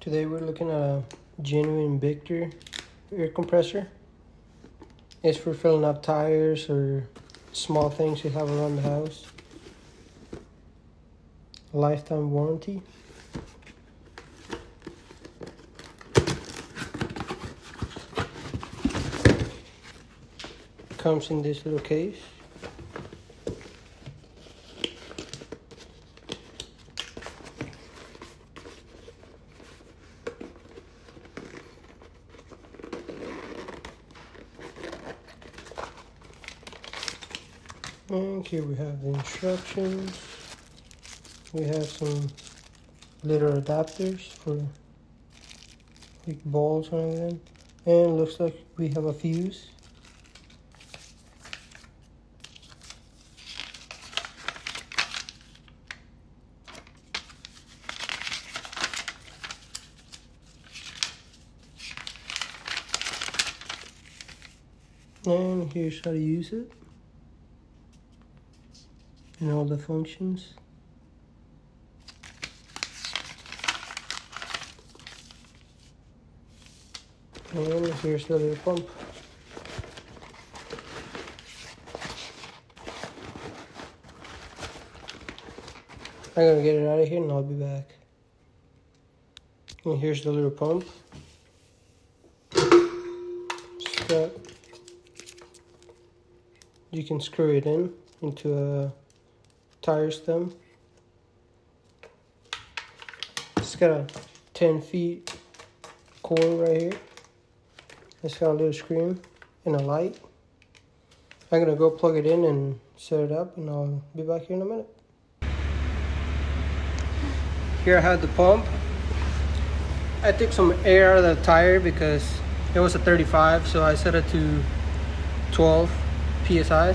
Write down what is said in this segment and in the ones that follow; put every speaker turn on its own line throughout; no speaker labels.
Today we're looking at a genuine Victor air compressor. It's for filling up tires or small things you have around the house. Lifetime warranty. Comes in this little case. And here we have the instructions. We have some little adapters for like balls on them. And looks like we have a fuse. And here's how to use it and all the functions. And here's the little pump. I'm gonna get it out of here and I'll be back. And here's the little pump. You can screw it in into a tire stem. It's got a 10 feet cord right here. It's got a little screen and a light. I'm gonna go plug it in and set it up and I'll be back here in a minute. Here I have the pump. I took some air out of the tire because it was a 35 so I set it to 12 psi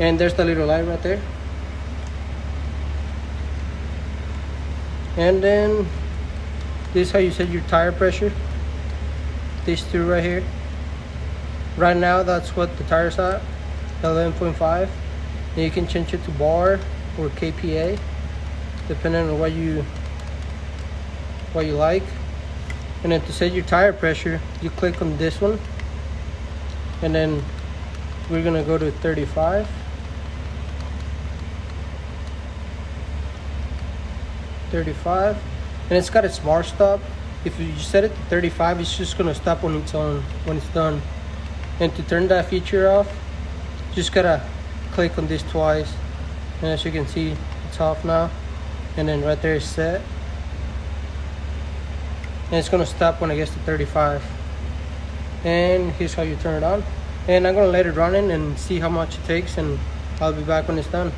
and there's the little light right there and then this is how you set your tire pressure. These two right here. Right now that's what the tire's at 11.5 and you can change it to bar or kpa depending on what you what you like. And then to set your tire pressure you click on this one. And then we're gonna go to 35 35 and it's got a smart stop. If you set it to 35 it's just gonna stop on its own when it's done. And to turn that feature off just gotta click on this twice. And as you can see it's off now. And then right there is set. And it's gonna stop when it gets to 35 and here's how you turn it on. And I'm gonna let it run in and see how much it takes and I'll be back when it's done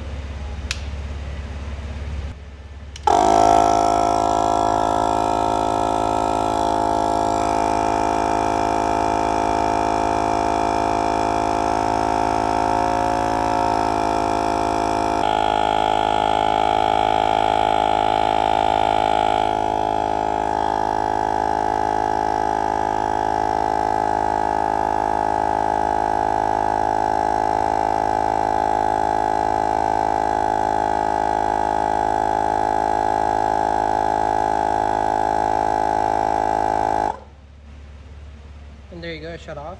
there shut off.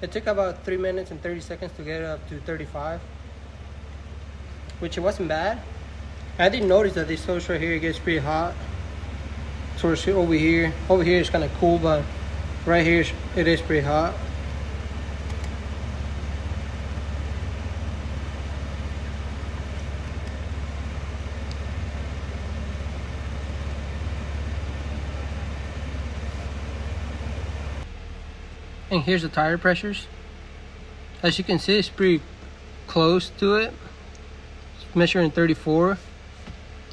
It took about three minutes and 30 seconds to get it up to 35 which it wasn't bad. I didn't notice that this hose right here gets pretty hot. Towards over here over here is kind of cool but right here it is pretty hot and here's the tire pressures. As you can see it's pretty close to it. It's measuring 34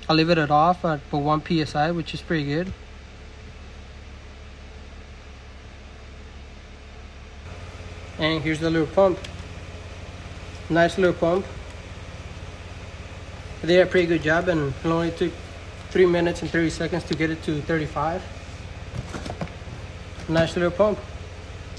I'll leave it at off at 1 psi which is pretty good. And here's the little pump. Nice little pump. They did a pretty good job and it only took 3 minutes and 30 seconds to get it to 35 nice little pump